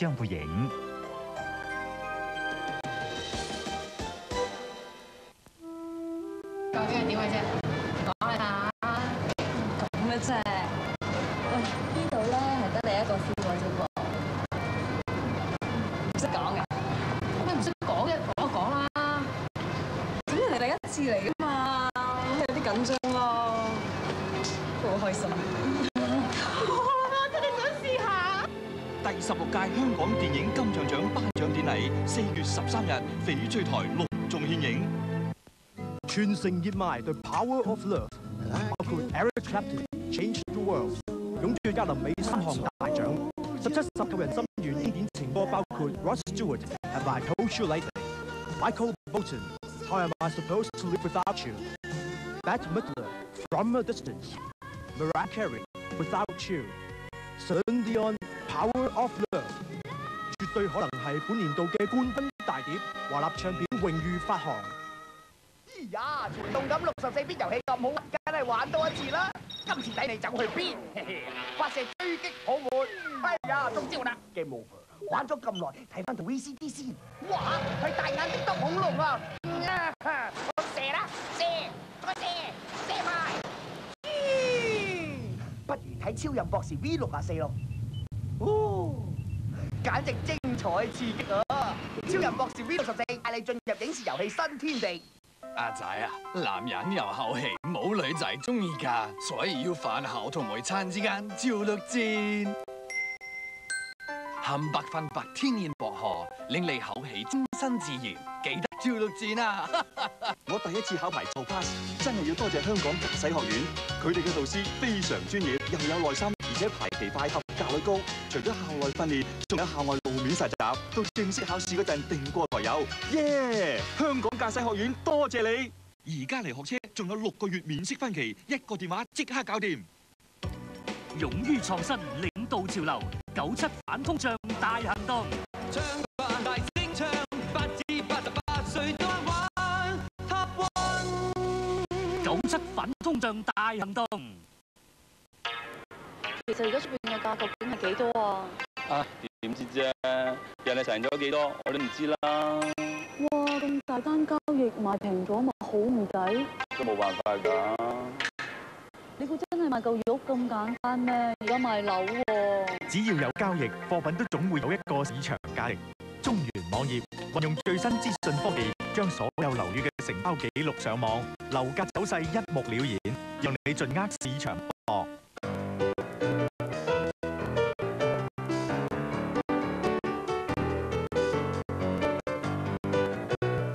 將會影。究竟係點嘅啫？講下。咁嘅啫。喂，呢度咧係得你一個 feel 嘅啫喎，唔識講嘅。咩唔識講嘅？講一講啦。咁人哋第一次嚟噶嘛，咁有啲緊張咯，都好開心。十六屆香港電影金像獎頒獎典禮，四月十三日翡翠台隆重獻映。全城熱賣對 Power of Love，包括 Eric Clapton Change the World，勇奪格林美三項大獎。十七十扣人心弦經典情歌包括 Rod Stewart Have I Told You Lately，Michael Bolton How Am I Supposed to Live Without You，Bette Midler From a Distance，Mariah Carey Without You You，Celine Dion Power of Love，絕對可能係本年度嘅冠軍大碟，華納唱片榮譽發行。哎呀，全動感六十四 bit 遊戲咁好，梗係玩多一次啦！今次睇你走去邊，嘿嘿，發射追擊泡沫。哎呀，中招啦！Game over，玩咗咁耐，睇翻套 VCD 先。哇，係大眼的恐龍啊！啊我射啦，射，再射，射埋。睇超人博士 V 六啊四咯。哦，简直精彩刺激啊！超人博士 V 六十四带你进入影视游戏新天地。阿仔啊，男人有口氣，冇女仔中意㗎，所以要飯後同每餐之間照綠箭。含百分百天然薄荷，令你口氣清新自然，記得照綠箭啊！我第一次考牌做 pass，真係要多謝香港駕駛學院，佢哋嘅導師非常專業，又有耐心，而且排期快、合格率高。除咗校內訓練，仲有校外路面實習，到正式考試嗰陣定過台有。耶！香港駕駛學院多謝你。而家嚟學車仲有六個月免息分期，一個電話即刻搞掂。勇於創新，領導潮流，九七反通脹大行動。反通脹大行動。其實而家出邊嘅價究竟係幾多啊？啊，點知啫？人哋成咗幾多，我都唔知啦，哇！咁大單交易賣平咗咪好唔抵？都冇辦法㗎。你估真係賣嚿肉咁簡單咩？而家賣樓喎。只要有交易，貨品都總會有一個市場價值。中原網頁運用最新資訊科技，將所有樓宇嘅成交記錄上網，樓價走勢一目了然，讓你盡握市場波動。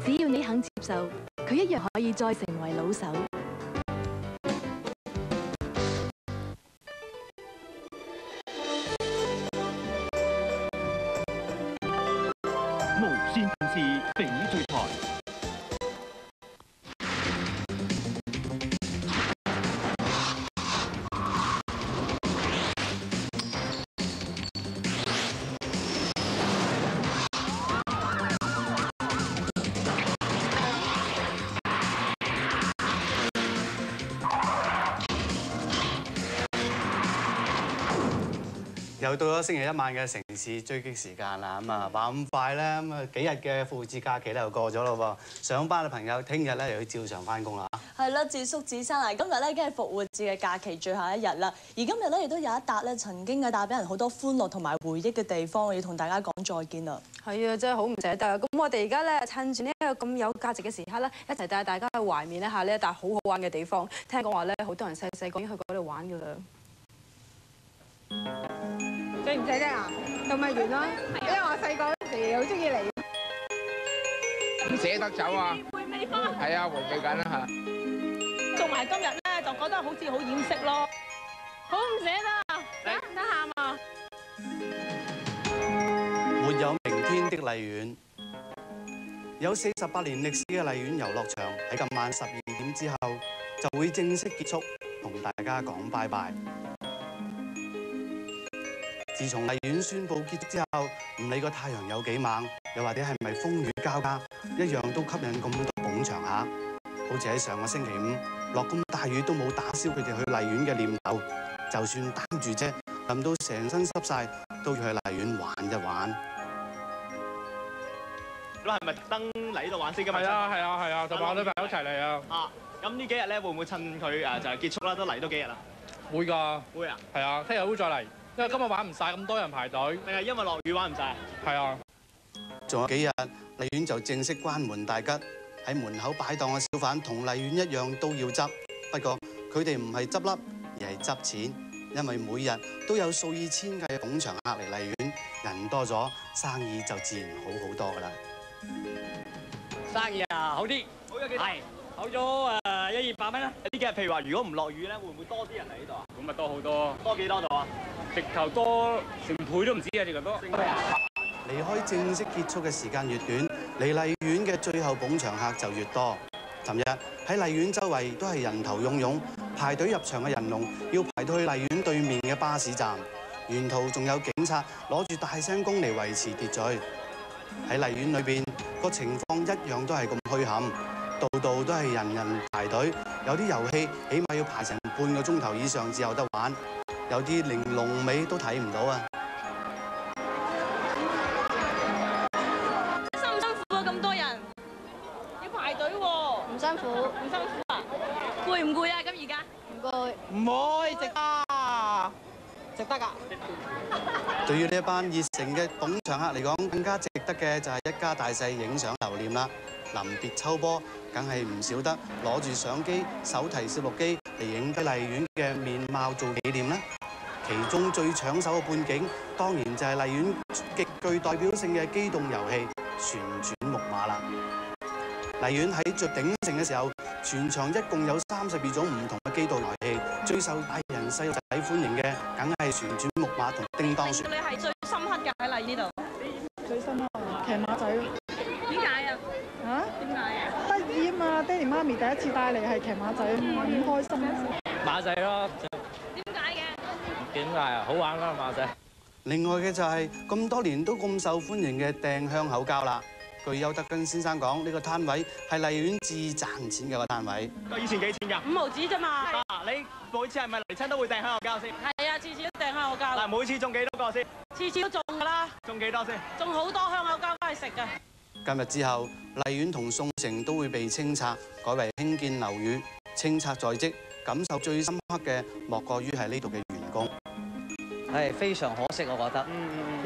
只要你肯接受，佢一樣可以再成為老手。又到咗星期一晚嘅城市追擊時間啦，咁啊話咁快咧，咁啊幾日嘅復活節假期咧又過咗咯喎，上班嘅朋友聽日咧又要照常翻工啦。係啦，智叔子生啊，今日咧已經係復活節嘅假期最後一日啦。而今日咧亦都有一笪咧曾經嘅帶俾人好多歡樂同埋回憶嘅地方，我要同大家講再見啦。係啊，真係好唔捨得啊！咁我哋而家咧趁住呢一個咁有價值嘅時刻咧，一齊帶大家去懷念一下呢一笪好好玩嘅地方。聽講話咧，好多人細細個已經去嗰度玩㗎啦。記唔記得啊？動物園咯，因為我細個嗰時好中意嚟。唔捨得走啊！回味翻。係啊，回味緊啦嚇。做埋今日咧，就覺得好似好掩飾咯，好唔捨得啊！得唔得喊啊？沒有明天的荔園，有四十八年歷史嘅荔園遊樂場喺今晚十二點之後就會正式結束，同大家講拜拜。自從荔園宣布結束之後，唔理個太陽有幾猛，又或者係咪風雨交加，一樣都吸引咁多捧場客。好似喺上個星期五落咁大雨都冇打消佢哋去荔園嘅念頭，就算擔住啫，淋到成身濕晒，都要去荔園玩一玩。咁係咪特登嚟呢度玩先㗎嘛？係啊係啊係啊，同埋我女朋友一齊嚟啊。啊，咁呢幾日咧會唔會趁佢誒就係結束啦，都嚟多幾日啊？會㗎。會啊。係啊，聽日會再嚟，因為今日玩唔晒，咁多人排隊。定係因為落雨玩唔晒？係啊。仲有幾日，荔園就正式關門大吉。喺門口擺檔嘅小販同荔園一樣都要執，不過佢哋唔係執笠，而係執錢，因為每日都有數以千計嘅捧場客嚟荔園，人多咗，生意就自然好好多㗎啦。生意啊，好啲。好咗幾多？係好咗誒一二百蚊啦。呢幾日譬如話，如果唔落雨咧，會唔會多啲人嚟呢度啊？咁咪多好多。多幾多度啊？直頭多成倍都唔止啊！直頭多。離開正式結束嘅時間越短，嚟荔園嘅最後捧場客就越多。尋日喺麗園周圍都係人頭湧湧，排隊入場嘅人龍要排到去麗園對面嘅巴士站，沿途仲有警察攞住大聲公嚟維持秩序。喺麗園裏邊個情況一樣都係咁虛冚，度度都係人人排隊，有啲遊戲起碼要排成半個鐘頭以上至有得玩，有啲連龍尾都睇唔到啊！辛唔辛苦啊？咁多人要排隊喎，唔辛苦，唔辛苦啊？攰唔攰啊？咁而家唔攰，唔會值得，值得㗎。對於呢一班熱誠嘅捧場客嚟講，更加值得嘅就係一家大細影相留念啦。臨別秋波，梗係唔少得攞住相機、手提攝錄機嚟影低荔園嘅面貌做紀念啦。其中最搶手嘅半景，當然就係荔園極具代表性嘅機動遊戲旋轉木馬啦。荔園喺最鼎盛嘅時候，全場一共有三十二種唔同嘅機動遊戲，最受大人細路仔歡迎嘅，梗係旋轉木馬同叮當船。你係最深刻嘅喺荔呢度。最深刻騎馬仔？嚇？點解啊？得意啊嘛！爹哋媽咪第一次帶嚟係騎馬仔咁開心啊！馬仔咯。點解嘅？點解啊？好玩啦馬仔。另外嘅就係、咁多年都咁受歡迎嘅掟香口膠啦。據邱德根先生講，呢、個攤位係荔園至賺錢嘅個攤位。以前幾錢㗎？五毫子啫嘛。啊，你每次係咪嚟親都會掟香口膠先？係啊，次次都掟香口膠。嗱，每次中幾多個先？次次都中㗎啦。中幾多先？中好多香口膠翻去食㗎。今日之後，荔園同宋城都會被清拆，改為興建樓宇。清拆在即，感受最深刻嘅莫過於係呢度嘅員工。係非常可惜，我覺得，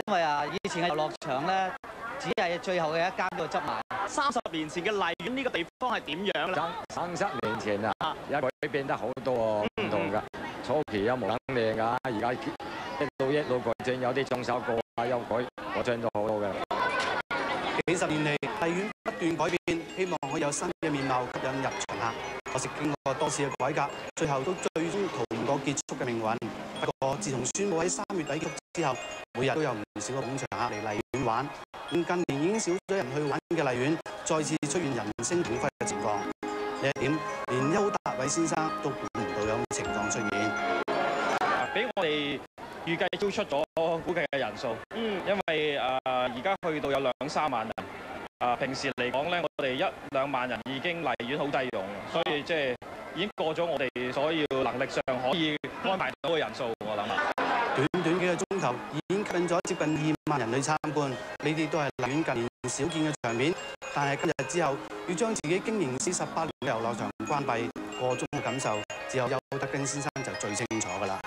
因為啊，以前嘅遊樂場咧，只係最後嘅一間都執埋。三十年前嘅荔園呢個地方係點樣咧？三十年前啊，而家改變得好多喎，唔同㗎。初期有冇咁靚㗎，而家一路一路改正，有啲裝修過啊，又改改進咗好多㗎。幾十年嚟，荔園不斷改變，希望可以有新嘅面貌吸引入場客。可惜經過多次嘅改革，最後都最終逃唔過結束嘅命運。不過，自從宣佈喺三月底結束之後，每日都有唔少嘅捧場客嚟荔園玩。咁近年已經少咗人去玩嘅荔園，再次出現人聲鼎沸嘅情況。呢一點，連邱達偉先生都估唔到有咁嘅情況出現。俾我哋預計超出咗估計嘅人數。嗯，因為誒而家去到有兩三萬人。啊，平時嚟講咧，我哋一兩萬人已經荔園好低用，所以即係已經過咗我哋所要能力上可以安排到嘅人數，我諗。短短幾個鐘頭已經吸引咗接近二萬人去參觀，呢啲都係荔園近年少見嘅場面。但係今日之後，要將自己經營四十八年嘅遊樂場關閉，個中嘅感受，只有邱德根先生就最清楚㗎啦。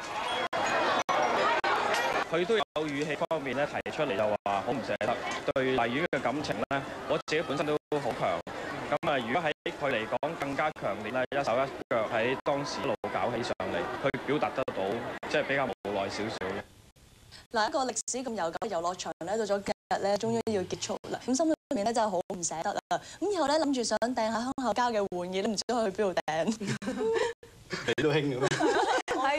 佢都有語氣方面咧提出嚟就話好唔捨得，對荔園嘅感情咧，我自己本身都好強。咁啊，如果喺佢嚟講更加強烈咧，一手一腳喺當時一路搞起上嚟，去表達得到，即係比較無奈少少。嗱，一個歷史咁悠久嘅遊樂場咧，到咗今日咧，終於要結束啦。咁心裏面咧真係好唔捨得啦。咁以後咧諗住想掟下香口膠嘅玩意，都唔知去邊度掟。你都興嘅咩？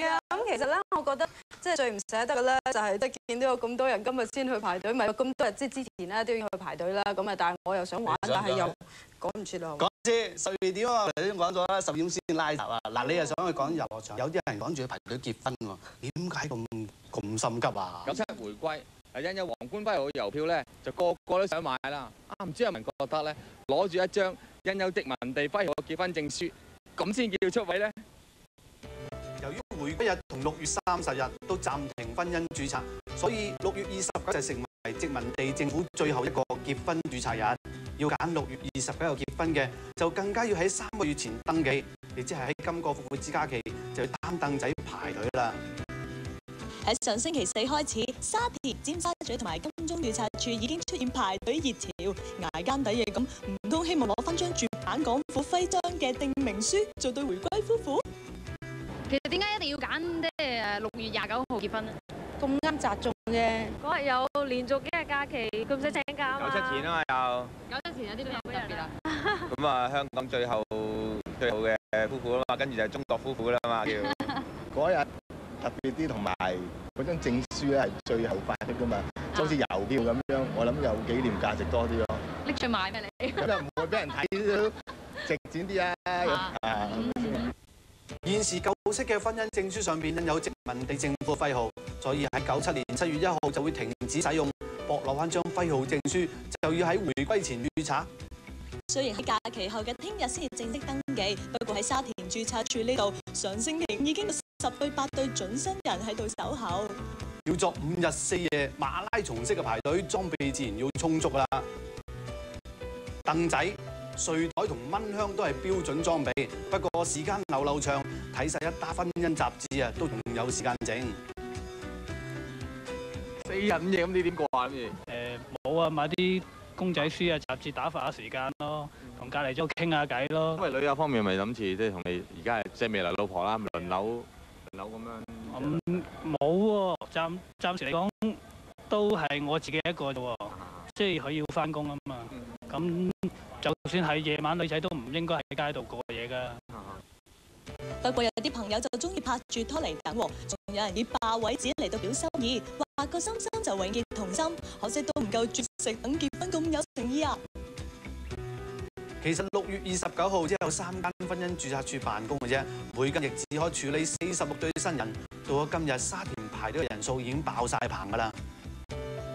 係啊，咁其實咧，我覺得即係最唔捨得嘅咧，就係即係見到有咁多人今日先去排隊，咪有咁多日即係之前咧都要去排隊啦。咁啊，但係我又想玩，但係又趕唔切咯。講先，十二點啊，頭先講咗啦，十點先拉閘啊。嗱，你又想去講遊樂場，有啲人趕住去排隊結婚喎，點解咁咁心急啊？九七回歸，係因有皇冠徽號嘅郵票咧，就個個都想買啦。啊，唔知有冇人覺得咧，攞住一張印有殖民地徽號嘅結婚證書，咁先叫出位咧？由於回回歸日同六月三十日都暫停婚姻註冊，所以六月二十九就成為殖民地政府最後一個結婚註冊日。要揀六月二十九日結婚嘅，就更加要喺三個月前登記，亦即係喺今個復活之假期就要擔凳仔排隊啦。喺上星期四開始，沙田、尖沙咀同埋金鐘註冊處已經出現排隊熱潮，捱更抵夜咁，唔通希望攞翻張絕版港府徽章嘅定名書做對回歸夫婦？其實點解一定要揀即係誒六月廿九號結婚咧？咁啱砸中嘅。嗰日有連續幾日假期，佢唔使請假啊九七前啊嘛又，九七前有啲咩特別啊？咁啊香港最後最後嘅夫婦啦嘛，跟住就係中國夫婦啦嘛叫。嗰日特別啲，同埋嗰張證書咧係最後發出噶嘛，就好似郵票咁樣，我諗有紀念價值多啲咯。拎出賣咩你？咁又唔會俾人睇到 值錢啲啊！現時舊式嘅婚姻證書上邊印有殖民地政府徽號，所以喺九七年七月一號就會停止使用，駁落翻張徽號證書就要喺回歸前註冊。雖然喺假期後嘅聽日先至正式登記，不過喺沙田註冊處呢度，上星期已經有十對八對準新人喺度守候。要作五日四夜馬拉松式嘅排隊，裝備自然要充足啦。凳仔、睡袋同蚊香都係標準裝備，不過時間流流長，睇晒一打婚姻雜誌啊，都仲有時間整。四日五夜咁你點過啊？咁誒冇啊，買啲公仔書啊、雜誌打發下時間咯，同隔離租傾下偈咯。因為女友方面咪諗住即係同你而家係即係未來老婆啦，輪流輪流咁樣。咁冇喎，暫暫時嚟講都係我自己一個啫喎，即係佢要翻工啊嘛。咁就算係夜晚，女仔都唔應該喺街度過夜㗎。不過有啲朋友就中意拍住拖嚟等喎，仲有人以霸位子嚟到表心意，畫個心心就永結同心，可惜都唔夠絕食等結婚咁有誠意啊！其實六月二十九號只有三間婚姻註冊處辦公嘅啫，每間亦只可處理四十六對新人。到咗今日，沙田排隊嘅人數已經爆晒棚㗎啦。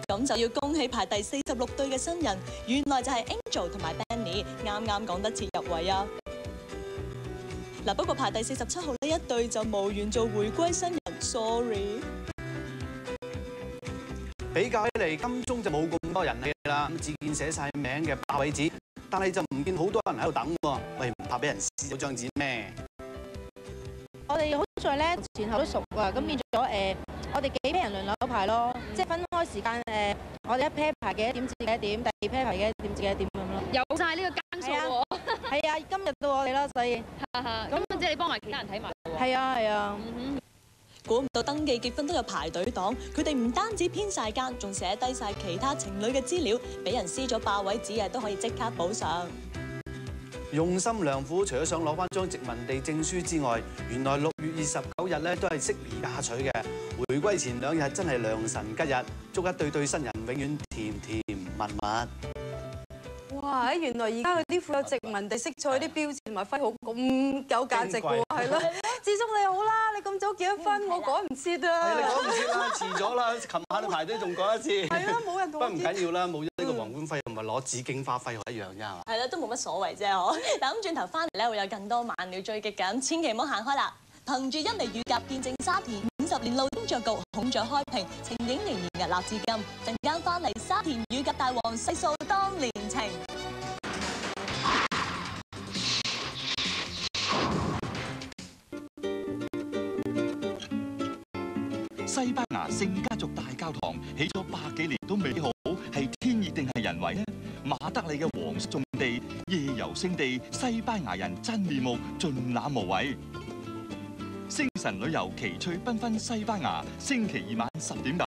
咁就要恭喜排第四十六對嘅新人，原來就係 Angel 同埋 Benny，啱啱講得切入圍啊！嗱，不過排第四十七號呢一對就無緣做回歸新人，sorry。比較起嚟，金鐘就冇咁多人氣啦，咁只見寫晒名嘅霸位子，但係就唔見好多人喺度等喎。喂，唔怕俾人撕咗張紙咩？我哋好在咧前後都熟啊，咁變咗誒，我哋幾批人輪流排咯，即係分開時間誒，我哋一 pair 排幾多點至幾多點，第二 pair 排幾多點至幾多點咁咯。有晒呢個間數喎。係啊，今日到我哋啦，所以咁即係你幫埋其他人睇埋喎。係啊係啊。估唔到登記結婚都有排隊黨，佢哋唔單止編晒間，仲寫低晒其他情侶嘅資料，俾人撕咗霸位紙啊都可以即刻補上。用心良苦，除咗想攞翻張殖民地證書之外，原來六月二十九日咧都係適宜嫁娶嘅。回歸前兩日真係良辰吉日，祝一對對新人永遠甜甜蜜蜜。哇！原來而家佢啲富有殖民地色彩啲標誌同埋徽號咁有價值嘅喎，係咯。智叔你好啦，你咁早結咗婚，我趕唔切啊。你講唔切啦，遲咗啦，琴晚你排隊仲講一次。係啊，冇人同我不過唔緊要啦，冇咗呢個皇冠徽同埋攞紙巾花費，我一樣啫，係嘛？係啦，都冇乜所謂啫，嗬。嗱咁轉頭翻嚟咧，會有更多猛料追擊緊，千祈唔好行開啦。憑住恩尼乳鴿見證沙田五十年路天著局，孔雀開屏，情景仍然屹立至今。陣間翻嚟沙田乳鴿大王細數當年情。班牙聖家族大教堂起咗百幾年都未好，係天意定係人為呢？馬德里嘅皇室重地、夜遊勝地，西班牙人真面目盡覽無遺。星辰旅遊奇趣繽紛西班牙，星期二晚十點九。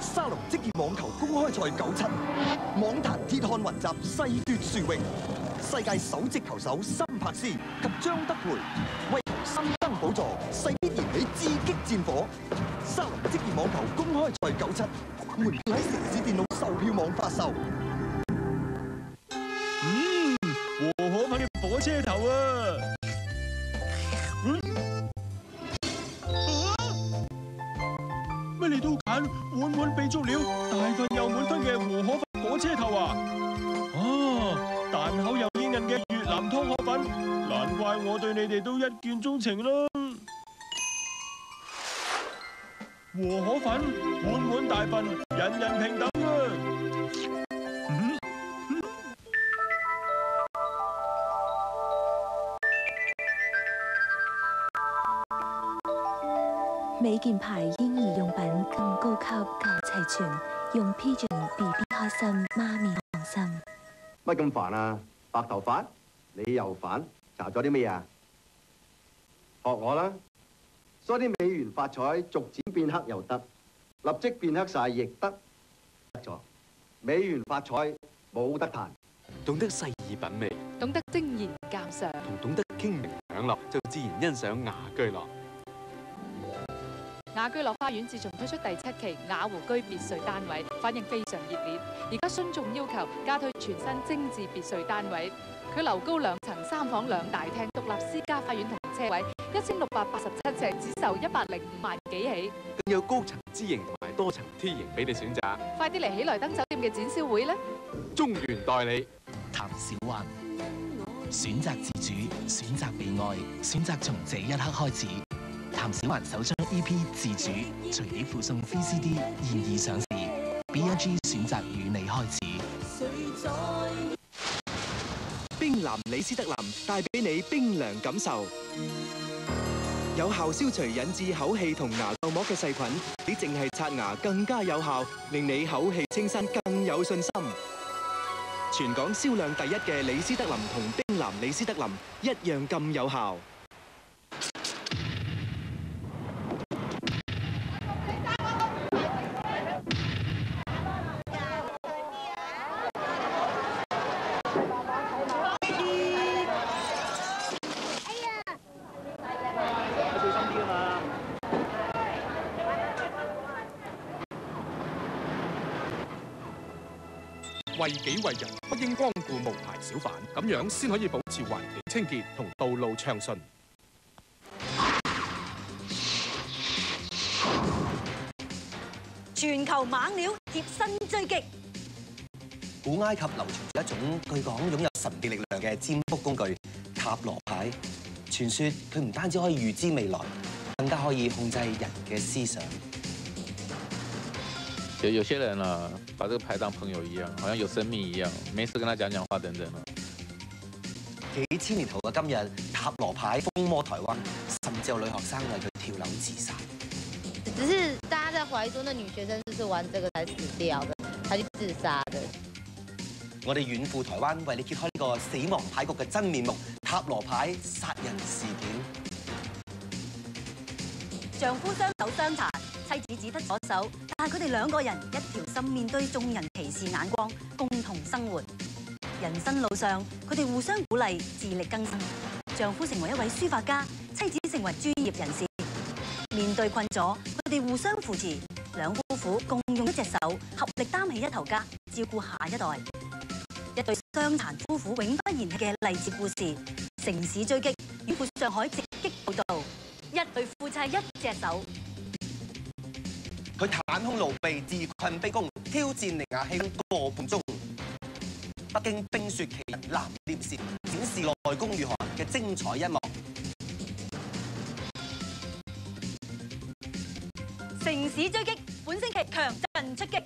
沙龍職業網球公開賽九七，網壇鐵漢雲集，勢奪殊榮。世界首席球手森柏斯及張德培為求新登寶座，势必燃起至激戰火。沙龍職業網球公開賽九七，門票喺城市電腦售票網發售。嗯，和可粉嘅火車頭啊！嗯，乜你都揀碗碗備足料、大份又滿分嘅和可粉火車頭啊？哦，彈口又煙韌嘅越南湯河粉，難怪我對你哋都一見鍾情啦！和可粉，滿滿大份，人人平等啊！嗯美健牌嬰兒用品更高級、夠齊全，用 Pigeon B B 開心，媽咪放心。乜咁煩啊？白頭髮，你又煩？搽咗啲咩啊？學我啦，梳啲美元發彩，逐漸變黑又得，立即變黑晒亦得。得咗，美元發彩冇得彈。懂得細意品味，懂得精研鑑賞，同懂得傾明享樂，就自然欣賞雅居樂。雅居樂花園自從推出第七期雅湖居別墅單位，反應非常熱烈。而家順眾要求加推全新精緻別墅單位，佢樓高兩層，三房兩大廳，獨立私家花園同車位，一千六百八十七尺，只售一百零五萬幾起。更有高層 G 型同埋多層 T 型俾你選擇。快啲嚟喜來登酒店嘅展銷會啦！中原代理。譚小環，選擇自主，選擇被愛，選擇從這一刻開始。譚小環首張 EP《自主》，隨碟附送 VCD，現已上市。B.I.G 選擇與你開始。冰蓝李斯特林带俾你冰凉感受，有效消除引致口气同牙垢膜嘅细菌，比净系刷牙更加有效，令你口气清新更有信心。全港销量第一嘅李斯特林同冰蓝李斯特林一样咁有效。己為人，不應光顧無牌小販，咁樣先可以保持環境清潔同道路暢順。全球猛料貼身追擊。古埃及流傳住一種據講擁有神秘力量嘅占卜工具塔羅牌，傳說佢唔單止可以預知未來，更加可以控制人嘅思想。有有些人啊，把这个牌当朋友一样，好像有生命一样，没事跟他讲讲话等等啊。幾千年後嘅今日，塔羅牌風魔台灣，甚至有女學生為佢跳樓自殺。只是大家在懷疑說，那女學生是不是玩這個才死掉的，她去自殺的。我哋遠赴台灣，為你揭開呢個死亡牌局嘅真面目——塔羅牌殺人事件。丈夫雙手傷殘，妻子只得左手，但系佢哋两个人一条心面对众人歧视眼光，共同生活。人生路上，佢哋互相鼓励，自力更生。丈夫成为一位书法家，妻子成为专业人士。面对困阻，佢哋互相扶持，两夫妇共用一只手，合力担起一头家，照顾下一代。一對傷殘夫妇永不言弃嘅励志故事，城市追擊，遠赴上海直击报道。一对夫妻一只手，佢坦胸露臂，自困逼宮，挑戰尼亞興個半鐘。北京冰雪奇人藍獵蟬展示內功御寒嘅精彩一幕。城市追擊本星期強陣出擊。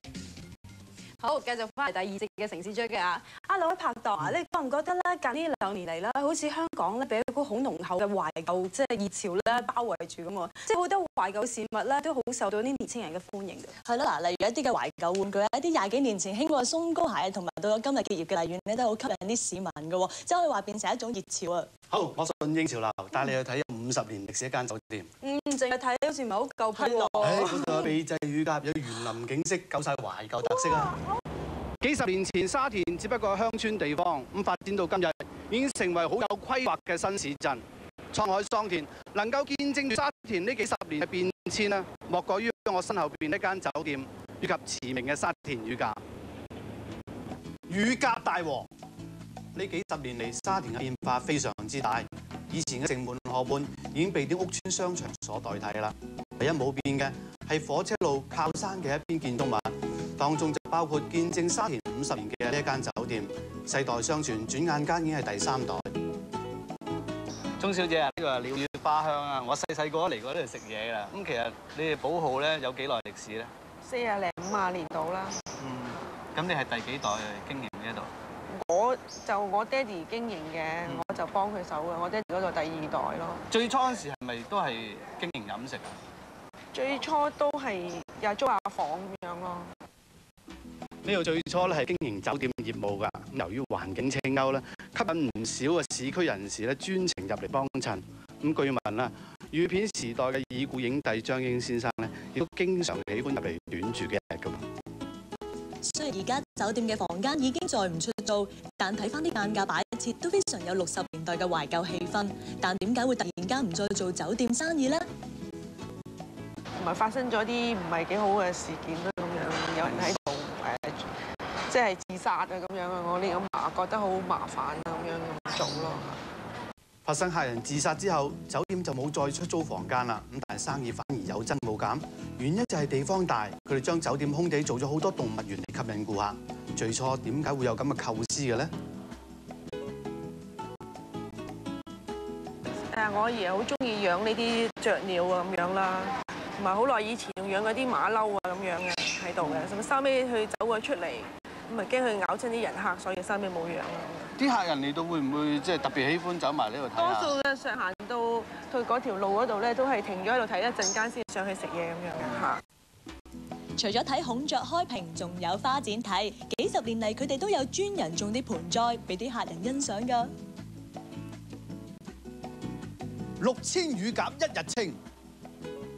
好，繼續翻嚟第二節嘅城市追擊啊！啊兩位拍檔啊，你覺唔覺得咧？近呢兩年嚟咧，好似香港咧，俾一股好濃厚嘅懷舊即係熱潮咧包圍住咁喎，即係好多懷舊事物咧都好受到啲年青人嘅歡迎嘅。係咯，嗱，例如一啲嘅懷舊玩具啊，一啲廿幾年前興過嘅鬆糕鞋，同埋到咗今日結業嘅麗園咧，都好吸引啲市民嘅喎，即係可以話變成一種熱潮啊！好，我順應潮流，帶你去睇五十年歷史一間酒店。嗯，淨係睇好似唔係好夠配喎。誒，嗰度有秘製乳鴿，有園林景色，夠晒懷舊特色啊！幾十年前沙田只不過係鄉村地方，咁發展到今日已經成為好有規劃嘅新市鎮。滄海桑田能夠見證住沙田呢幾十年嘅變遷啦，莫過於我身後邊一間酒店以及馳名嘅沙田乳鴿。乳鴿大王呢幾十年嚟，沙田嘅變化非常之大。以前嘅城門河畔已經被啲屋村商場所代替啦。唯一冇變嘅係火車路靠山嘅一邊建築物。當中就包括見證沙田五十年嘅呢一間酒店，世代相傳，轉眼間已經係第三代。鐘小姐啊，呢個鳥語花香啊！我細細個都嚟過呢度食嘢啦。咁其實你哋寶號咧有幾耐歷史咧？四啊零五啊年到啦。嗯。咁你係第幾代經營呢一度？我就我爹哋經營嘅，我就幫佢手嘅。我爹哋嗰度第二代咯。最初嗰時係咪都係經營飲食啊？最初都係又租下房咁樣咯。呢度最初咧係經營酒店業務㗎。咁由於環境清幽咧，吸引唔少嘅市區人士咧專程入嚟幫襯。咁據聞啦，粵片時代嘅已故影帝張英先生咧，亦都經常喜歡入嚟短住嘅日㗎。雖然而家酒店嘅房間已經再唔出租，但睇翻啲間架擺設都非常有六十年代嘅懷舊氣氛。但點解會突然間唔再做酒店生意呢？同埋發生咗啲唔係幾好嘅事件啦，咁樣有人喺度誒，即係自殺啊咁樣啊，我呢咁麻覺得好麻煩啊，咁樣咁做咯。發生客人自殺之後，酒店就冇再出租房間啦。咁但係生意反而有增冇減，原因就係地方大，佢哋將酒店空地做咗好多動物園嚟吸引顧客。最初點解會有咁嘅構思嘅咧？誒，我阿爺好中意養呢啲雀鳥啊咁樣啦，同埋好耐以前仲養嗰啲馬騮啊咁樣嘅喺度嘅，咁收尾佢走咗出嚟，咁啊驚佢咬親啲人客，所以收尾冇養啦。啲客人嚟到會唔會即係特別喜歡走埋呢度睇多下？數嘅上行到去嗰條路嗰度咧，都係停咗喺度睇一陣間先上去食嘢咁樣嘅嚇。除咗睇孔雀開屏，仲有花展睇。幾十年嚟，佢哋都有專人種啲盆栽俾啲客人欣賞㗎。六千乳鴿一日清，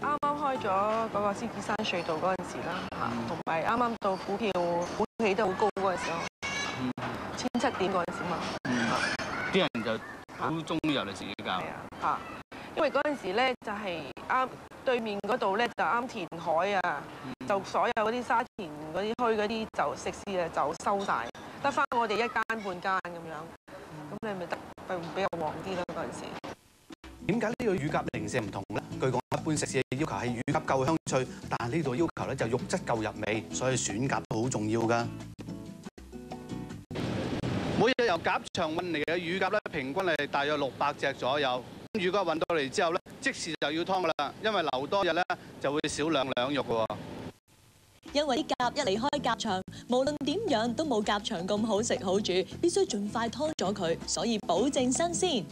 啱啱開咗嗰個獅子山隧道嗰陣時啦嚇，同埋啱啱到股票股起得好高嗰陣時候，千七點嗰陣時嘛。啲人就好中意入嚟自己教。嚇，因為嗰陣時咧就係啱對面嗰度咧就啱填海啊，就所有嗰啲沙田嗰啲區嗰啲就食肆啊就收晒，得翻我哋一間半間咁樣，咁你咪得咪比較旺啲啦嗰陣時。點解呢個乳鴿零舍唔同咧？據講一般食肆嘅要求係乳鴿夠香脆，但係呢度要求咧就肉質夠入味，所以選鴿都好重要㗎。每日由鴿場運嚟嘅乳鴿咧，平均係大約六百隻左右。乳鴿運到嚟之後咧，即時就要劏噶啦，因為留多日咧就會少兩兩肉嘅喎。因為啲鴿一離開鴿場，無論點樣都冇鴿場咁好食好煮，必須盡快劏咗佢，所以保證新鮮。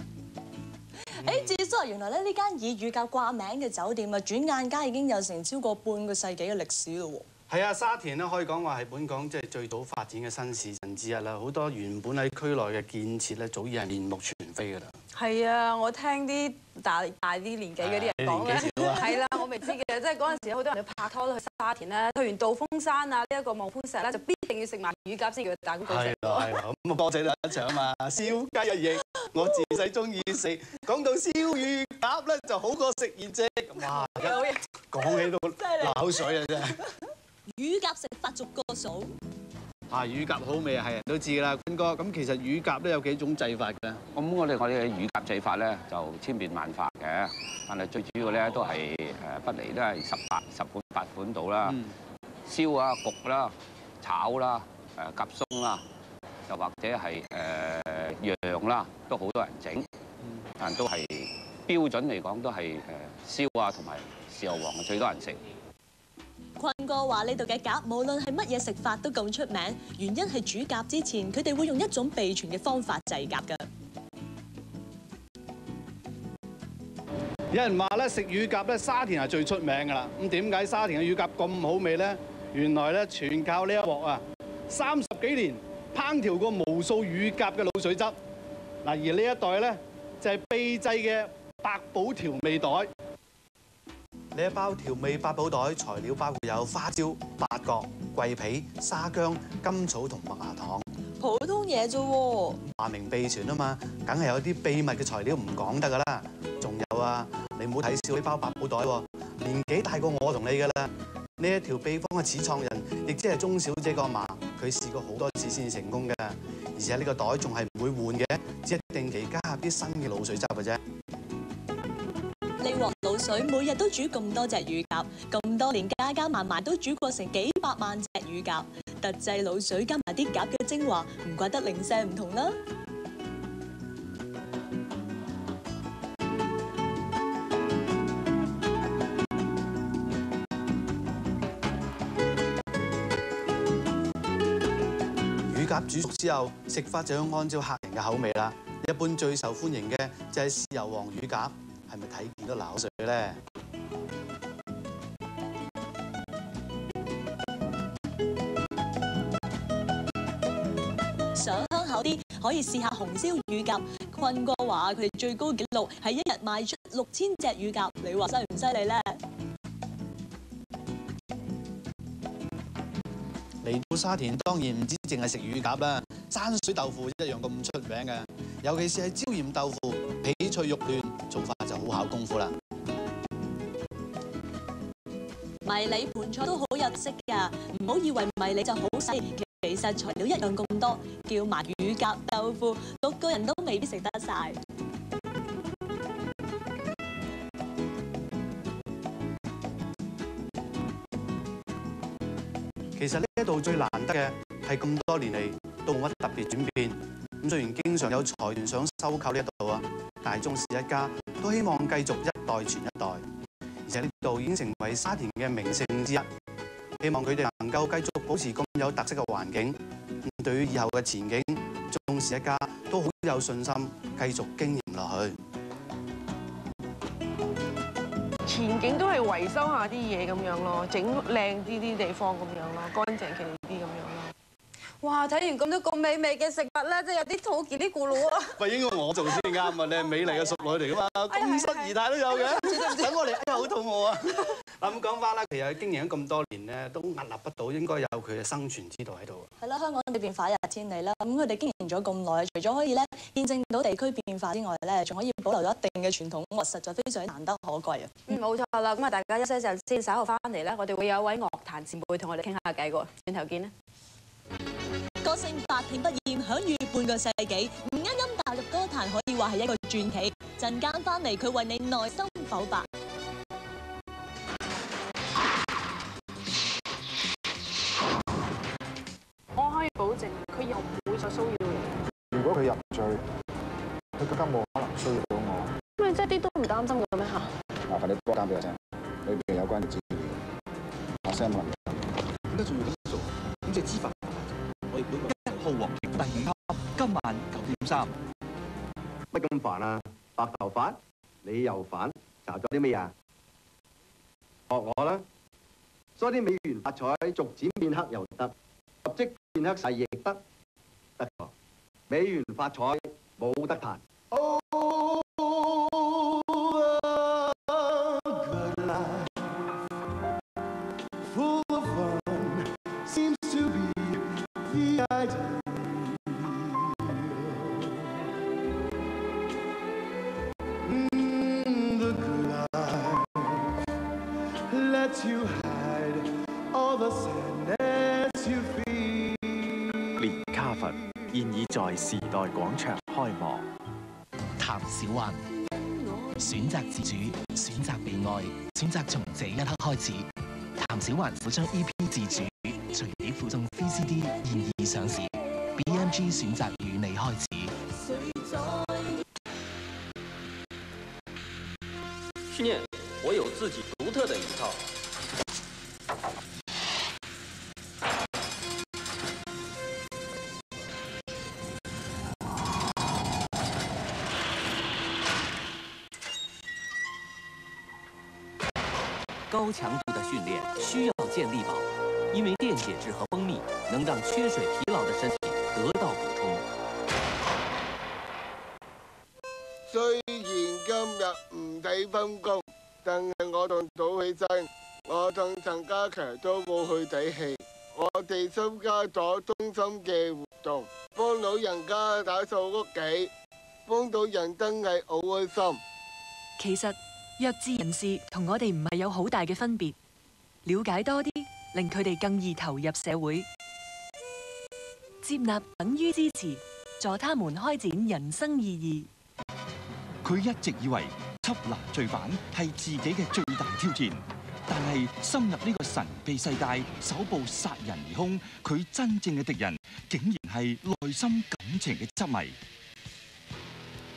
誒，智叔啊，原來咧呢間以乳鴿掛名嘅酒店啊，轉眼間已經有成超過半個世紀嘅歷史咯喎。係啊，沙田咧可以講話係本港即係最早發展嘅新市鎮之一啦。好多原本喺區內嘅建設咧，早已係面目全非㗎啦。係啊，我聽啲大大啲年紀嗰啲人講咧 係啦，我未知嘅，即係嗰陣時好多人去拍拖去沙田咧，去完道風山啊呢一個望潘石咧，就必定要食埋乳鴿先叫佢打工係啦係啦，咁啊多謝兩場啊嘛，燒雞一翼，我自細中意食。講到燒乳鴿咧，就好過食現隻。哇！講起都流口水啊真係。乳鴿食法逐個數。啊，乳鴿好味啊，係人都知㗎啦。坤哥，咁其實乳鴿咧有幾種製法嘅？咁我哋我哋嘅乳鴿製法咧就千變萬化嘅，但係最主要咧都係誒不離都係十八十款八款到啦，燒啊、焗啦、炒啦、誒鴿鬆啦，又或者係誒釀啦，都好多人整，但都係標準嚟講都係誒燒啊同埋豉油黃最多人食。坤哥話呢度嘅鴿無論係乜嘢食法都咁出名，原因係煮鴿之前佢哋會用一種秘傳嘅方法製鴿㗎。有人話咧食乳鴿咧沙田係最出名㗎啦。咁點解沙田嘅乳鴿咁好味咧？原來咧全靠呢一鑊啊，三十幾年烹調過無數乳鴿嘅滷水汁。嗱，而呢一袋咧就係秘製嘅百寶調味袋。呢一包調味八寶袋材料包括有花椒、八角、桂皮、沙姜、甘草同麥芽糖。普通嘢啫喎，話明秘傳啊嘛，梗係有啲秘密嘅材料唔講得噶啦。仲有啊，你唔好睇少呢包八寶袋喎，年紀大過我同你噶啦。呢一條秘方嘅始創人，亦即係鐘小姐個嫲，佢試過好多次先至成功嘅。而且呢個袋仲係唔會換嘅，只係定期加入啲新嘅滷水汁嘅啫。黄卤水每日都煮咁多只乳鸽咁多年加加埋埋都煮过成几百万只乳鸽特制卤水加埋啲鸽嘅精华唔怪得零舍唔同啦。乳鸽煮熟之后食法就要按照客人嘅口味啦。一般最受欢迎嘅就系豉油黄乳鸽係咪睇見都流水咧？想香口啲，可以試下紅燒乳鴿。坤哥話佢哋最高紀錄係一日賣出六千隻乳鴿，你話犀唔犀利咧？嚟到沙田當然唔止淨係食乳鴿啦，山水豆腐一樣咁出名嘅，尤其是係椒鹽豆腐，皮脆肉嫩，做法就好考功夫啦。迷你盤菜都好有特色㗎，唔好以為迷你就好細，其實材料一樣咁多，叫埋乳鴿豆腐，六個人都未必食得晒。其實呢一度最難得嘅係咁多年嚟都冇乜特別轉變。咁雖然經常有財團想收購呢一度啊，但係鍾氏一家都希望繼續一代傳一代，而且呢度已經成為沙田嘅名勝之一。希望佢哋能夠繼續保持咁有特色嘅環境。對於以後嘅前景，鍾氏一家都好有信心繼續經營落去。前景都係維修下啲嘢咁樣咯，整靚啲啲地方咁樣咯，乾淨企理啲咁樣咯。哇！睇完咁多咁美味嘅食物咧，真係有啲肚嘰哩咕嚕啊！喂，應該我做先啱啊！你係美麗嘅淑女嚟噶嘛，咁失儀態都有嘅。等我嚟，哎呀好肚餓啊！嗱咁講翻啦，其實經營咗咁多年咧，都屹立不倒，應該有佢嘅生存之道喺度。係啦，香港呢邊化日千里啦，咁佢哋經營咗咁耐，除咗可以咧見證到地區變化之外咧，仲可以保留咗一定嘅傳統，我實在非常難得可貴啊！嗯，冇錯啦，咁啊，大家一些就先稍後翻嚟咧，我哋會有一位樂壇前輩同我哋傾下偈嘅喎，轉頭見啦。歌聲百聽不厭，享譽半個世紀。吳欣欣踏入歌壇可以話係一個傳奇。陣間翻嚟，佢為你內心剖白。我可以保證，佢又唔會再騷擾你。如果佢入罪，佢更加冇可能騷擾到我。咁你真係啲都唔擔心嘅咩嚇？麻煩你幫間俾我聽，裏邊有關嘅資料。我 send 問點解仲要咁做？咁即係知法第五级，今晚九點三。乜咁煩啊？白頭髮，你又煩？查咗啲咩啊？學我啦，所以啲美元發彩，逐漸變黑又得，立即變黑晒亦得，得。美元發彩冇得彈。現已在時代廣場開幕。譚小環，選擇自主，選擇被愛，選擇從这一刻開始。譚小環首張 EP 自主，隨你附送 VCD 現已上市。BMG 選擇與你開始。去年我有自己獨特的一套。高強度的训练需要健力宝，因为电解质和蜂蜜能让缺水疲劳的身体得到补充。雖然今日唔使分工，但係我同早起身，我同陳家強都冇去睇戲。我哋參加咗中心嘅活動，幫老人家打掃屋企，幫到人真係好開心。其實弱智人士同我哋唔系有好大嘅分别，了解多啲，令佢哋更易投入社会。接纳等于支持，助他们开展人生意义。佢一直以为缉拿罪犯系自己嘅最大挑战，但系深入呢个神秘世界，首部杀人而凶，佢真正嘅敌人竟然系内心感情嘅执迷。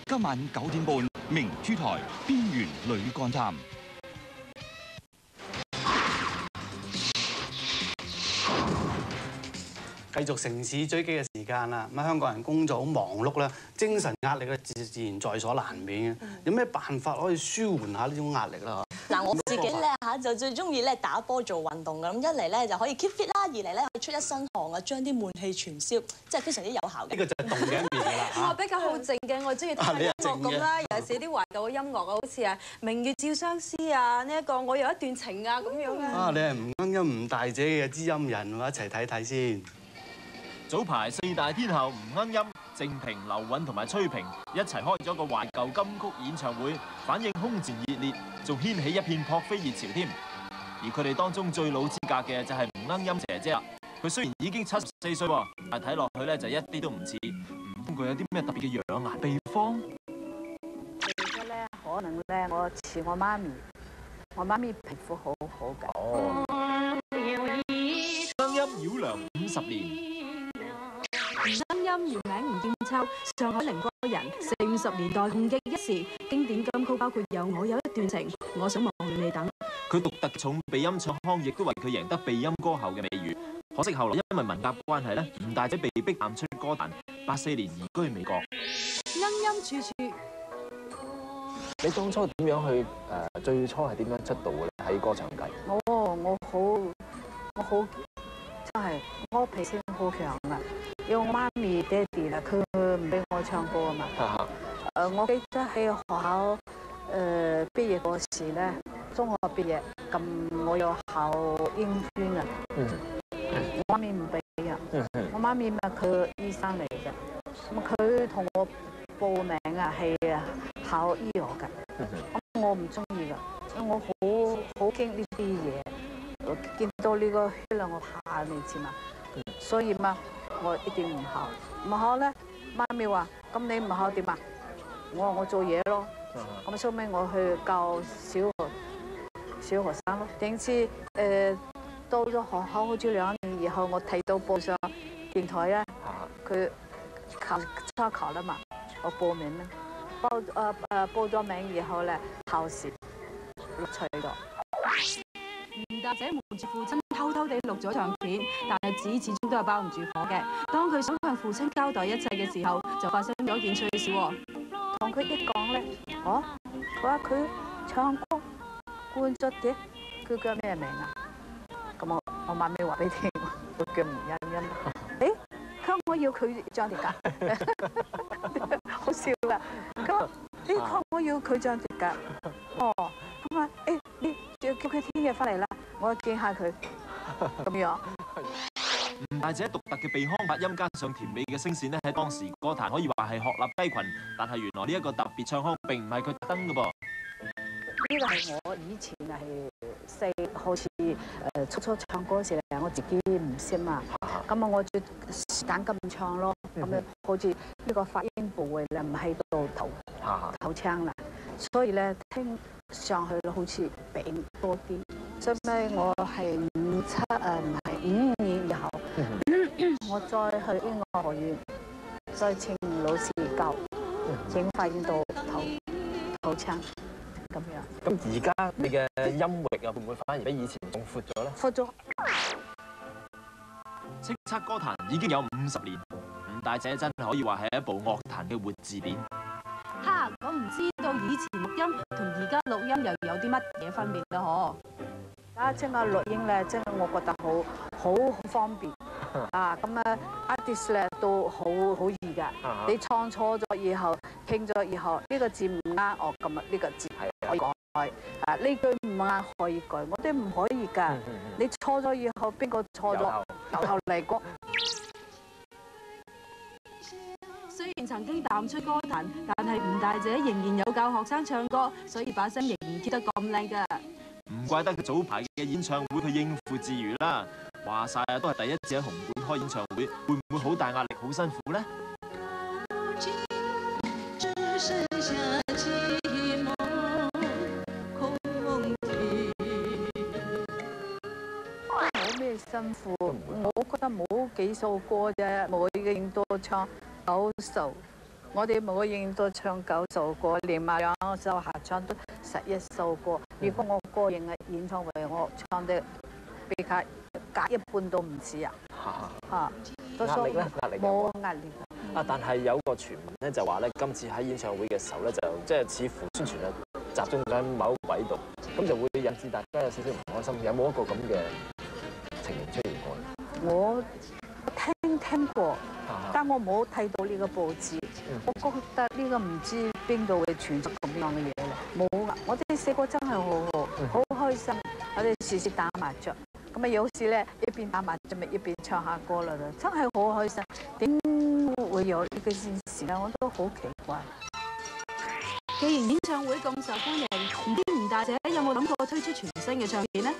今晚九点半，明珠台《边缘女干探》。繼續城市追擊嘅時間啦，咁啊香港人工作好忙碌啦，精神壓力咧自自然在所難免嘅。有咩辦法可以舒緩下呢種壓力啦？嗱，我自己咧嚇就最中意咧打波做運動㗎，咁一嚟咧就可以 keep fit 啦，二嚟咧可以出一身汗啊，將啲悶氣傳消，即係非常之有效嘅。呢個就係動嘅一面㗎啦我比較好靜嘅，我中意聽音樂咁啦，尤其是啲懷舊嘅音樂啊，好似啊《明月照相思》啊，呢一個我有一段情啊咁樣啊！啊。你係吳鶯音吳大姐嘅知音人，我一齊睇睇先。早排四大天后吳鶯音、靜平、劉韻同埋崔萍一齊開咗個懷舊金曲演唱會，反應空前熱烈，仲掀起一片撲飛熱潮添。而佢哋當中最老資格嘅就係吳鶯音姐姐啦。佢雖然已經七十四歲喎，但係睇落去咧就一啲都唔似。唔通佢有啲咩特別嘅樣啊？秘方？其實咧，可能咧，我似我媽咪，我媽咪皮膚好好㗎。哦。聲音繞梁五十年。聲音原名吳建秋，上海寧波人，四五十年代紅極一時，經典金曲包括有《我有一段情》，我想忘了你等。佢獨特重鼻音唱腔，亦都為佢贏得鼻音歌后嘅美譽。可惜後來因為文革關係咧，吳大姐被逼淡出歌壇，八四年移居美國。音音處處。你當初點樣去誒、呃最初係點樣出道嘅咧？喺歌唱界。我我好我好真係我脾氣好強啊！因為我媽咪爹哋啦，佢唔俾我唱歌啊嘛。誒、我記得喺學校誒、畢業嗰時咧，中學畢業，咁我要考英專啊。嗯。我媽咪唔俾啊。我媽咪咪佢醫生嚟嘅，咁佢同我報名啊係啊考醫學㗎。咁我唔中意㗎，我好好驚呢啲嘢。我見到呢個血量，我怕你知嘛？所以嘛，我一定唔考。唔考咧，媽咪話：咁你唔考點啊？我話我做嘢咯。咁收尾我去教小学小學生咯。點知誒到咗學校好似兩年以後，我睇到報上電台咧，佢考初考啦嘛，我報名啦。報誒誒報咗名以後咧，考試錄取咗。吳大姐瞞住父親偷偷地錄咗唱片，但係紙始終都係包唔住火嘅。當佢想向父親交代一切嘅時候，就發生咗件趣事。同佢一講咧，哦，佢话佢唱歌冠咗碟，佢叫咩名啊？咁我我媽咪話俾你聽，佢叫吳欣欣。诶，佢話我要佢張碟噶，好笑㗎。佢話你講我要佢張碟噶，哦，咁啊，誒，你叫佢聽日翻嚟啦，我見下佢。咁樣。吳 大姐獨特嘅鼻腔發音加上甜美嘅聲線咧，喺當時歌壇可以話係鶴立雞群。但係原來呢一個特別唱腔並唔係佢特登嘅噃。呢個係我以前係細好似誒初初唱歌時咧，我自己唔識嘛，咁啊我就揀咁唱咯，咁樣好似呢個發音部位咧唔喺度頭頭腔啦，所以咧聽上去好似鼻多啲，所以咧我係五七誒唔係五五年以後，我再去音樂學院，再請老師教，請發現到頭頭腔咁樣。咁而家你嘅音域啊，會唔會反而比以前仲闊咗咧？闊咗。叱咤歌壇已經有五十年，吳大姐真係可以話係一部樂壇嘅活字典。哈！我唔知道以前錄音同而家錄音又有啲乜嘢分別啦，嗬？啊，即係錄音咧，即係我覺得好好好方便 啊！咁啊，artist 咧都好好易㗎。你唱錯咗以後，傾咗以後，呢個字唔啱，我咁啊呢個字可以改。啊，呢句唔啱可以改，我哋唔可以㗎。你錯咗以後，邊個錯咗？由頭嚟講。雖然曾經淡出歌壇，但係吳大姐仍然有教學生唱歌，所以把聲仍然 keep 得咁靚㗎。唔怪得佢早排嘅演唱会佢应付自如啦。話晒啊，都係第一次喺紅館開演唱會，會唔會好大壓力、好辛苦呢？冇咩辛苦，我覺得冇幾首歌啫，冇應到唱九首，我哋冇應到唱九首歌，連埋兩首合唱都十一首歌。如果我個人嘅演唱會，我唱得比佢隔一半都唔止啊！嚇，多數壓力咧，壓力冇冇壓力㗎。啊，但係有個傳聞咧，就話咧，今次喺演唱會嘅時候咧，就即係似乎宣傳啊集中咗喺某一個位度，咁就會引致大家有少少唔開心。有冇一個咁嘅情形出現過咧？我聽聽過，啊但我冇睇到呢個報紙。我覺得呢個唔知邊度會傳出咁樣嘅嘢嚟，冇㗎。我哋四個真係好好，好開心。我哋時時打麻雀，咁啊有時咧一邊打麻雀咪一邊唱下歌啦，真係好開心。點會有呢個件事咧？我都好奇怪。既然演唱會咁受歡迎，唔知吳大姐有冇諗過推出全新嘅唱片呢？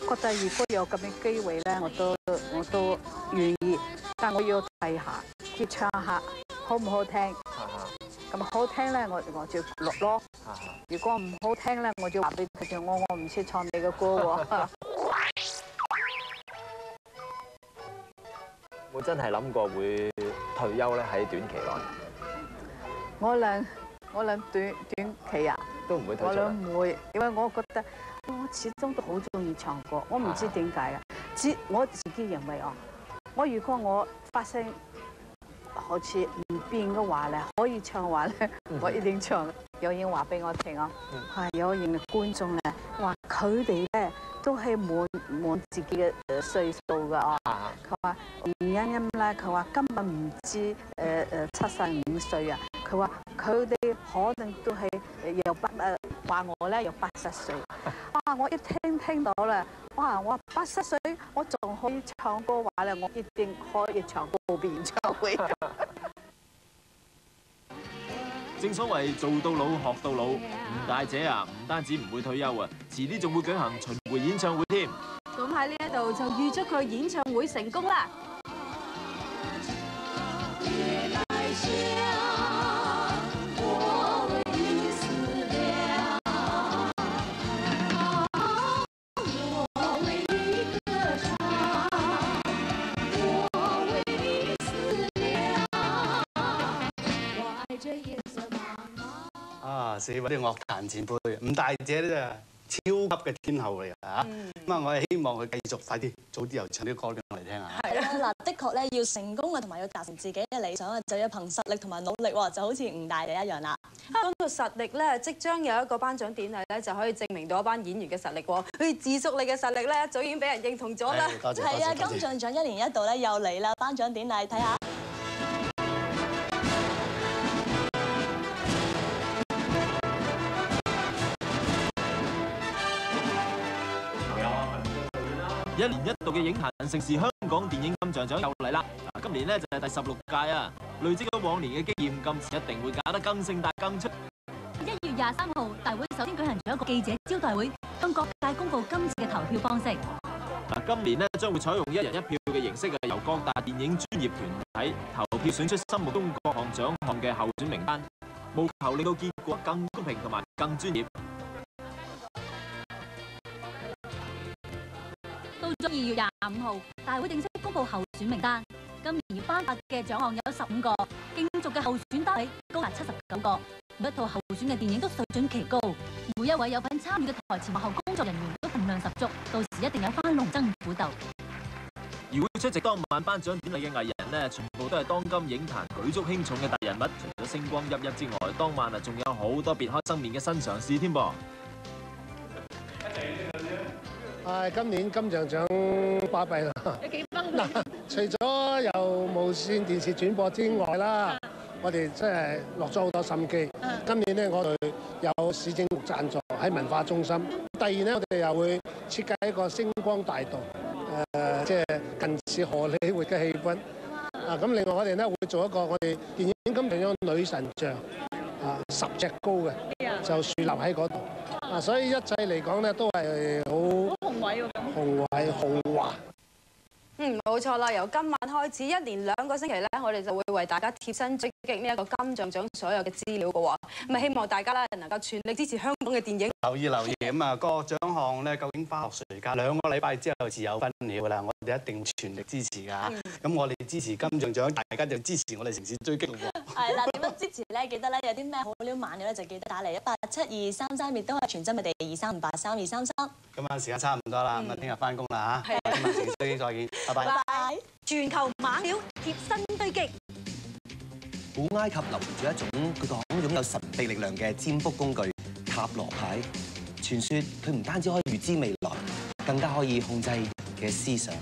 覺得如果有咁嘅機會咧，我都我都願意，但我要睇下，要唱下好唔好聽。咁好聽咧，我我就錄咯。如果唔好聽咧，我就話俾佢聽，我我唔識唱你嘅歌喎。會真係諗過會退休咧？喺短期內我諗我諗短短期啊，都唔會退休我出啦。諗唔會，因為我覺得我始終都好中意唱歌，我唔知點解啊。只我自己認為哦，我如果我發聲好似唔變嘅話咧，可以唱嘅話咧，我一定唱。有人話俾我聽啊，係有人嘅觀眾咧話佢哋咧都係滿滿自己嘅誒歲數㗎哦。佢話吳欣欣咧，佢話根本唔知誒誒七十五歲啊。佢話佢哋可能都係誒有八誒話我咧有八十歲。哇！我一聽聽到啦，哇！我八十歲我仲可以唱歌話咧，我一定可以唱歌變演唱會。正所謂做到老學到老，吳大姐啊，唔單止唔會退休啊，遲啲仲會舉行巡迴演唱會添。咁喺呢一度就預祝佢演唱會成功啦！啊！四位啲樂壇前輩，吳大姐咧超級嘅天后嚟㗎嚇。咁啊，我係希望佢繼續快啲，早啲又唱啲歌俾我哋聽下。係啦，嗱，的確咧要成功啊，同埋要達成自己嘅理想啊，就要憑實力同埋努力喎，就好似吳大姐一樣啦。講到實力咧，即將有一個頒獎典禮咧，就可以證明到一班演員嘅實力喎。佢自述你嘅實力咧，早已經俾人認同咗啦。係啊，金像獎一年一度咧又嚟啦，頒獎典禮睇下。一年一度嘅影壇盛事香港电影金像獎又嚟啦！嗱，今年咧就係第十六屆啊，累積咗往年嘅經驗，今次一定會搞得更盛大更出。一月廿三號，大會首先舉行咗一個記者招待會，向各界公佈今次嘅投票方式。嗱，今年咧將會採用一人一票嘅形式啊，由各大電影專業團體投票選出心目中各項獎項嘅候選名單，務求令到結果更公平同埋更專業。到咗二月廿五號，大會正式公佈候選名單。今年要頒發嘅獎項有十五個，競逐嘅候選單位高達七十九個。每一套候選嘅電影都水準奇高，每一位有份參與嘅台前幕後工作人員都份量十足，到時一定有翻龍爭虎鬥。而會出席當晚頒獎典禮嘅藝人呢，全部都係當今影壇舉足輕重嘅大人物。除咗星光熠熠之外，當晚啊仲有好多別開生面嘅新嘗試添噃。係今年金像獎巴閉啦！有幾崩嗱，除咗有無線電視轉播之外啦，我哋真係落咗好多心機。今年咧，我哋有市政局贊助喺文化中心。第二咧，我哋又會設計一個星光大道，誒、即係近似荷里活嘅氣氛。啊，咁另外我哋咧會做一個我哋電影金像獎女神像，啊十尺高嘅，就樹立喺嗰度。啊，所以一切嚟講咧都係好宏偉喎宏偉豪華。嗯，冇錯啦！由今晚開始，一連兩個星期咧，我哋就會為大家貼身追擊呢一個金像獎所有嘅資料嘅喎。咁啊，希望大家咧能夠全力支持香港嘅電影。留意留意咁啊，個獎項咧究竟花落誰家？兩個禮拜之後自有分曉㗎啦，我哋一定全力支持㗎。咁我哋支持金像獎，大家就支持我哋城市追擊喎。係啦，點樣支持咧？記得咧有啲咩好料慢料咧，就記得打嚟一八七二三三，亦都係全真嘅地二三五八三二三三。今晚時間差唔多啦，咁啊聽日翻工啦嚇。今晚城市追擊再見，拜拜。拜。全球猛料貼身追擊。古埃及留傳住一種佢講擁有神秘力量嘅占卜工具塔羅牌，傳說佢唔單止可以預知未來，更加可以控制人嘅思想。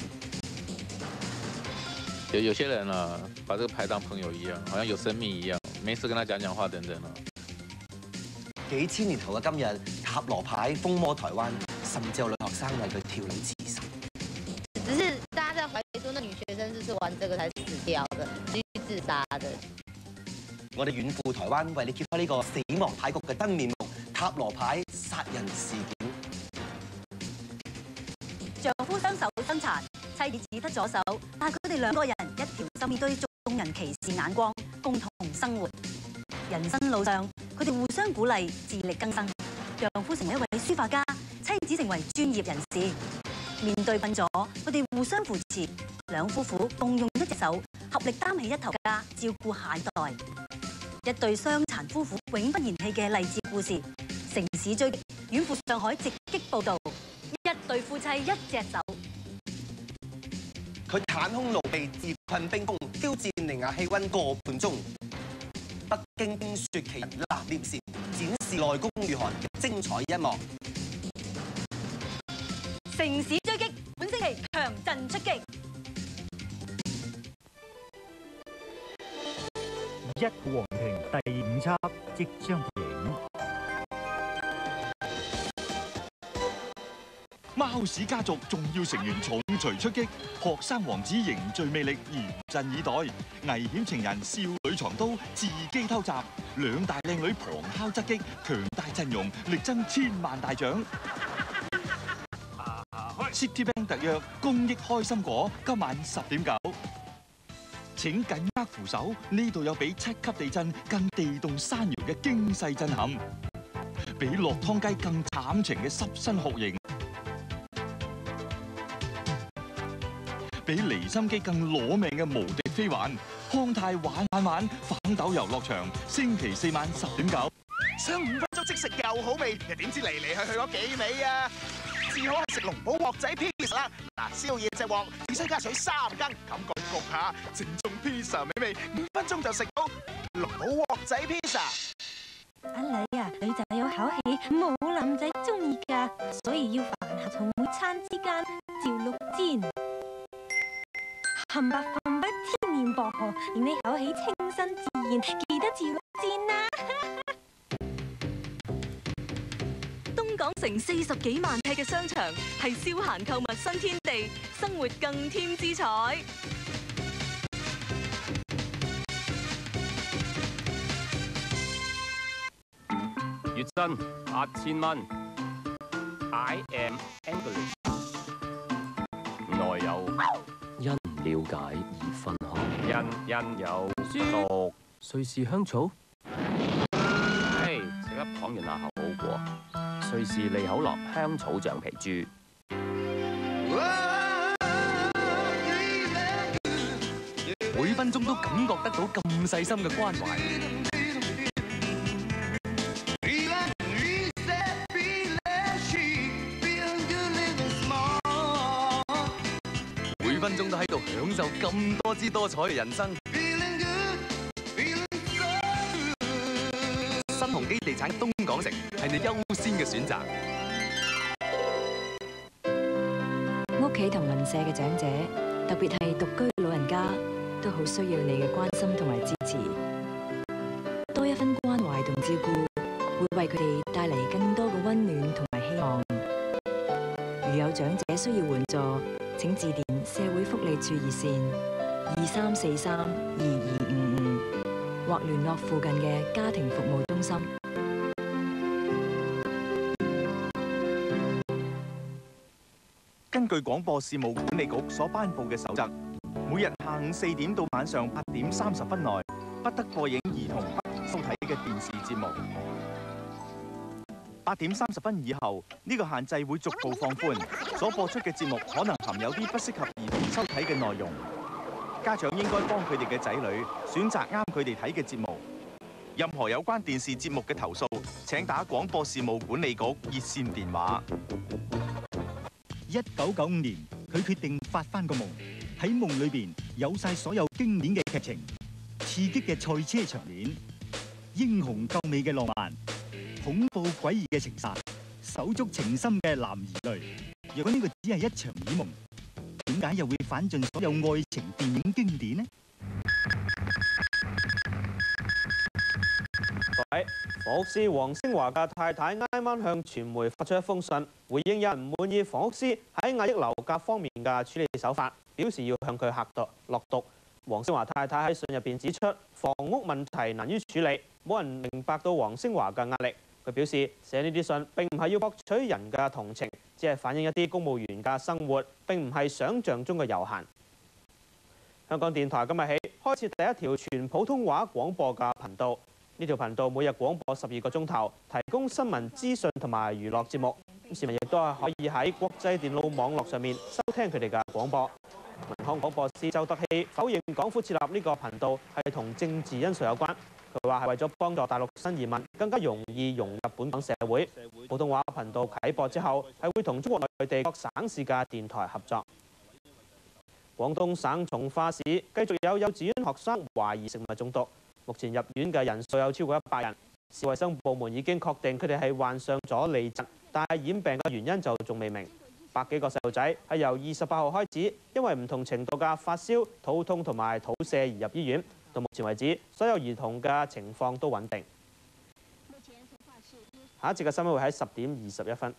有有些人啊，把这个牌当朋友一样，好像有生命一样，没事跟他讲讲話等等啊。幾千年後嘅今日，塔羅牌風魔台灣，甚至有女學生為佢跳樓自殺。只是大家在懷疑說，那女學生就是玩這個才死掉的，去自殺的。我哋遠赴台灣，為你揭開呢個死亡牌局嘅真面目——塔羅牌殺人事件。丈夫雙手傷殘，妻子只得左手，但佢哋两个人一条心面对眾人歧視眼光，共同生活。人生路上，佢哋互相鼓勵，自力更生。丈夫成為一位書法家，妻子成為專業人士。面對困阻，佢哋互相扶持，兩夫婦共用一隻手，合力擔起一頭家，照顧下一代。一對傷殘夫婦永不言棄嘅勵志故事。城市追擊，遠赴上海直擊報導。一對夫妻一隻手。佢袒胸露臂，自困冰宮，挑戰零下氣温個半鐘。北京冰雪奇人藍臉禪，展示內功御寒嘅精彩一幕。城市追擊，本星期強陣出擊。一皇庭第五輯即將映。貓屎家族重要成員重锤出擊，學生王子凝聚魅力，嚴陣以待。危險情人少女藏刀，自己偷襲。兩大靚女旁敲側擊，強大陣容力爭千萬大獎。City Bank 特約公益開心果，今晚十點九。請緊握扶手，呢度有比七級地震更地動山搖嘅惊世震撼，比落湯雞更慘情嘅濕身酷刑。比離心機更攞命嘅無敵飛環，康泰玩玩玩反斗遊樂場，星期四晚十點九。想五分鐘即食又好味，又點知嚟嚟去去嗰幾味啊？至好係食龍寶鑊仔 pizza 啦！嗱，宵夜隻鑊只需加水三羹，冚焗焗下，正宗 pizza 美味，五分鐘就食到龍寶鑊仔 pizza。阿女啊，女仔有口氣，冇男仔中意㗎，所以要飯後同每餐之間照六煎。冚白飯不天然薄荷，令你口起清新自然，記得照六煎啦。東港城四十幾萬尺嘅商場係消閒購物新天地，生活更添姿彩。月薪八千蚊，I am English。了解而分開，人人有毒瑞士香草。嘿，食粒糖潤下口好過。瑞士利口樂香草橡皮豬。每分鐘都感覺得到咁細心嘅關懷。鐘都喺度享受咁多姿多彩嘅人生。新鸿基地产东港城系你优先嘅选择。屋企同邻舍嘅长者，特别系独居老人家，都好需要你嘅关心同埋支持。多一分关怀同照顾，会为佢哋带嚟更多嘅温暖同埋希望。如有长者需要援助，请致电社會福利處熱線二三四三二二五五，或聯絡附近嘅家庭服務中心。根據廣播事務管理局所頒布嘅守則，每日下午四點到晚上八點三十分內，不得播映兒童不收睇嘅電視節目。八點三十分以後，呢個限制會逐步放寬，所播出嘅節目可能含有啲不適合兒童收睇嘅內容。家長應該幫佢哋嘅仔女選擇啱佢哋睇嘅節目。任何有關電視節目嘅投訴，請打廣播事務管理局熱線電話。一九九五年，佢決定發翻個夢，喺夢裏邊有晒所有經典嘅劇情、刺激嘅賽車場面、英雄救美嘅浪漫、恐怖詭異嘅情杀、手足情深嘅男兒淚。若果呢個只係一場美夢，點解又會反盡所有愛情電影經典呢？各位，房屋師黃星華嘅太太啱啱向傳媒發出一封信，回應有人唔滿意房屋師喺压抑樓價方面嘅處理手法，表示要向佢下毒落毒。黃星華太太喺信入边指出，房屋問題難於處理，冇人明白到黃星華嘅壓力。佢表示寫呢啲信並唔係要博取人嘅同情，只係反映一啲公務員嘅生活，並唔係想像中嘅悠閒。香港電台今日起開設第一條全普通話廣播嘅頻道。呢條頻道每日廣播十二個鐘頭，提供新聞資訊同埋娛樂節目。市民亦都係可以喺國際電腦網絡上面收聽佢哋嘅廣播。民康廣播師周德熙否認港府設立呢個頻道係同政治因素有關。佢話係為咗幫助大陸新移民更加容易融入本港社會。普通話頻道啟播之後，係會同中國內地各省市嘅電台合作。廣東省從化市繼續有幼稚園學生懷疑食物中毒。目前入院嘅人數有超過一百人，市衛生部門已經確定佢哋係患上咗痢疾，但係染病嘅原因就仲未明。百幾個細路仔係由二十八號開始，因為唔同程度嘅發燒、肚痛同埋肚瀉而入醫院。到目前為止，所有兒童嘅情況都穩定。下一節嘅新聞會喺十點二十一分。